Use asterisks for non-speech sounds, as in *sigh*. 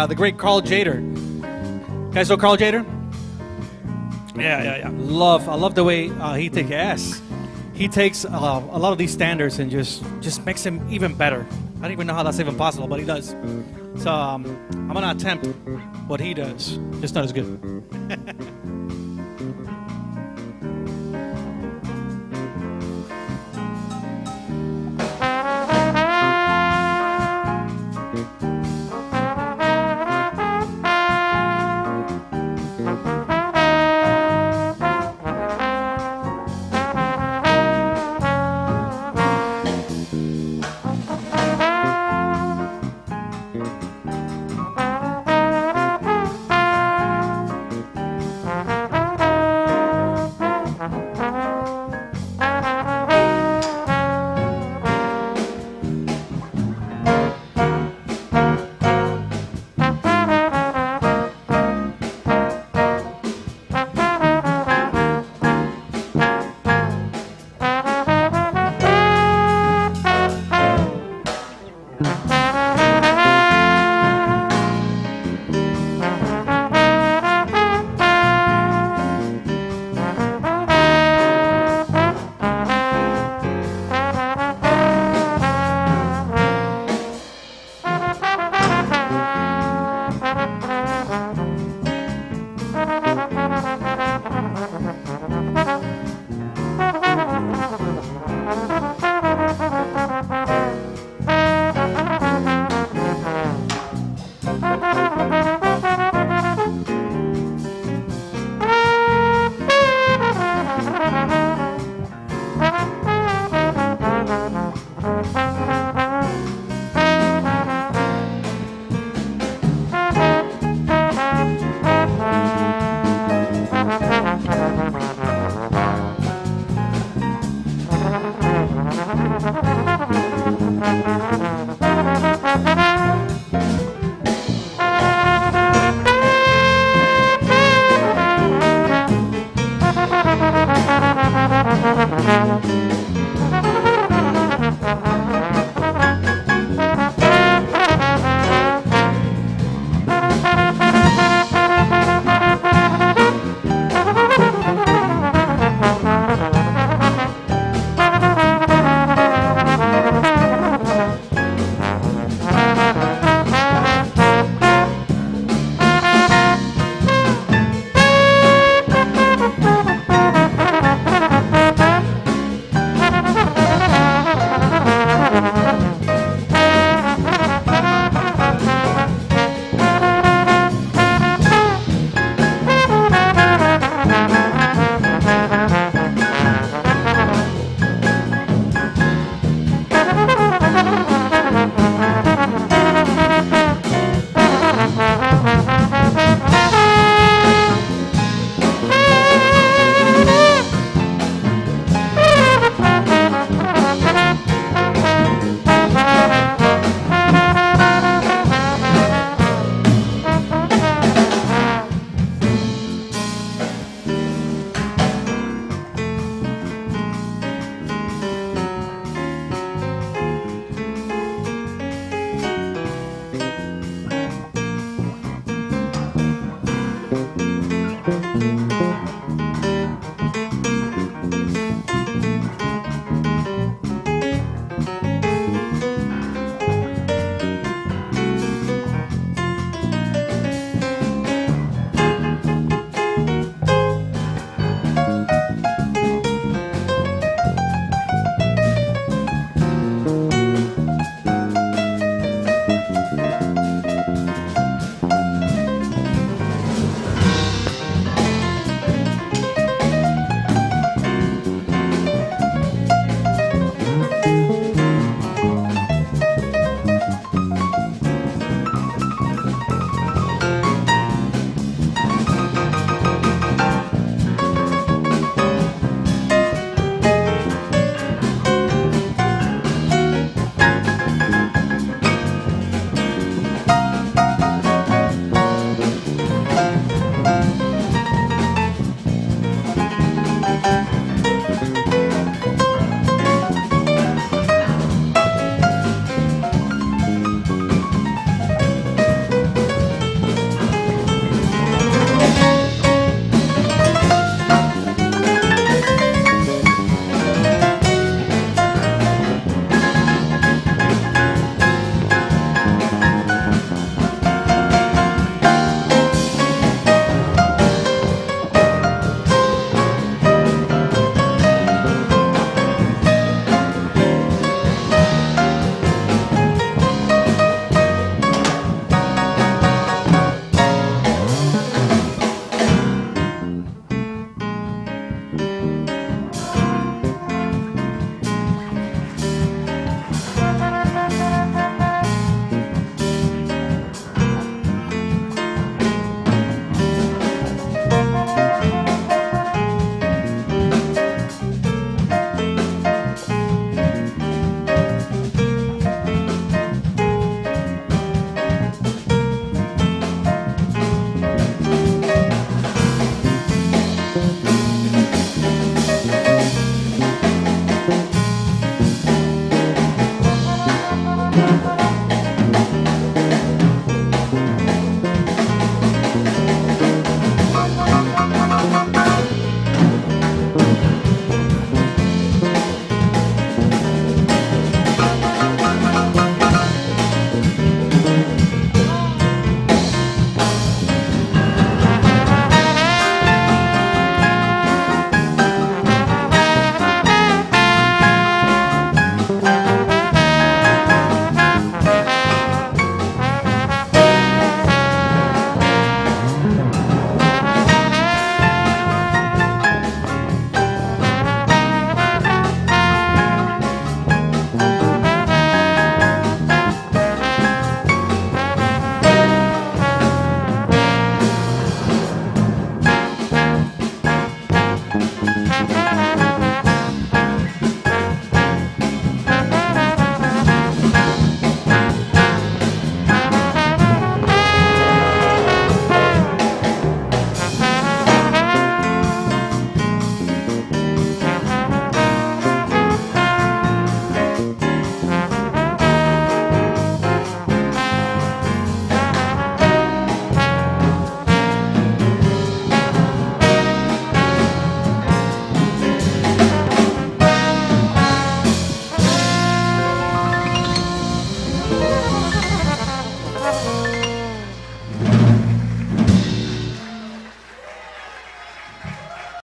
uh, the great Cal Tjader. Guys know Cal Tjader? Yeah, yeah, yeah. Love, I love the way uh, he takes ass. He takes uh, a lot of these standards and just just makes them even better. I don't even know how that's even possible, but he does. So um, I'm gonna attempt what he does, It's not as good. *laughs*